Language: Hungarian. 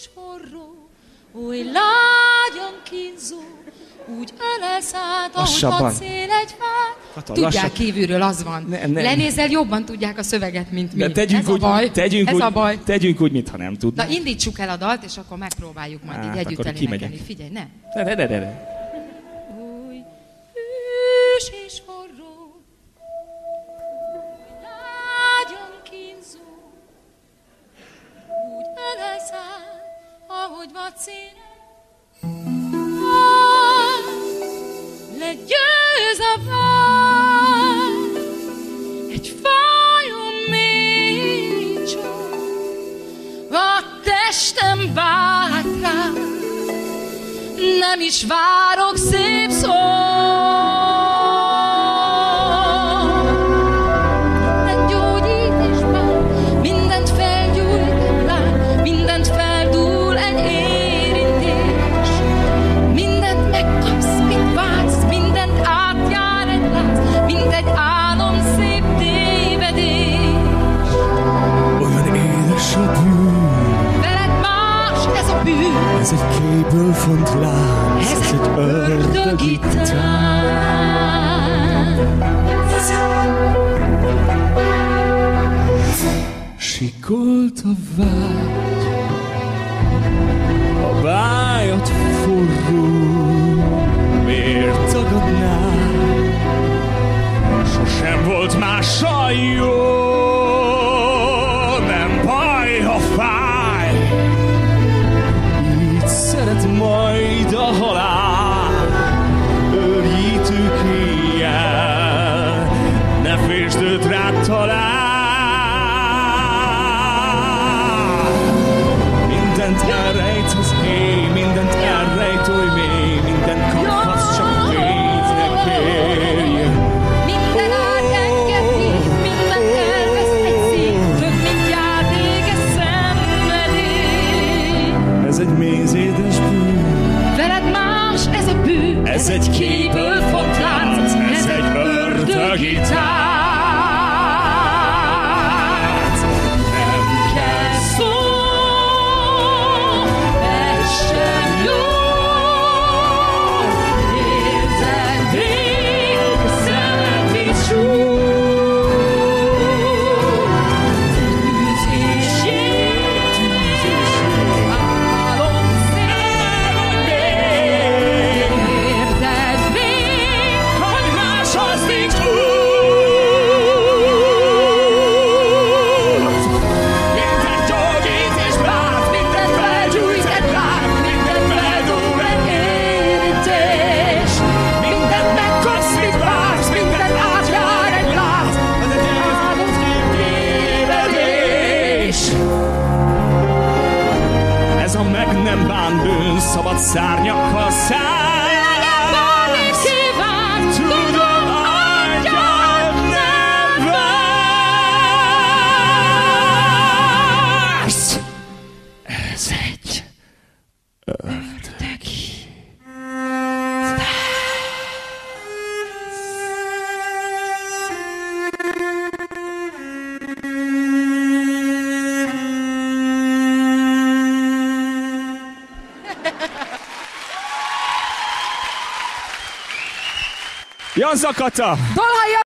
és forró, oly lágyan kínzó, úgy ölelsz át, ahogy a szél egy fát. Kata, Tudják lassabb. kívülről, az van. Ne- ne- Lenézel, jobban tudják a szöveget, mint mi. De tegyünk Ez a úgy, baj. tegyünk Ez úgy, a baj. Tegyünk úgy, mintha nem tudnánk. Na indítsuk el a dalt, és akkor megpróbáljuk majd Hát, így együtt elénekelni. Figyelj, ne. De, de, de, de, ahogy vad széne. Ah, Legyőz a vágy, egy fajon mély csók, a testem vált rád, nem is várok szép szó. Ez egy képből font lánc, ez egy ördögi Sikolt a vágy, a vájat forró, miért tagadnál? Sosem volt mással jó, nem baj, ha fáj. Szeret majd a halál, bűn, Ez egy kívül font lánc, ez egy ördögi szabad szárnyakkal száll. Jan Zakata! Dalhajja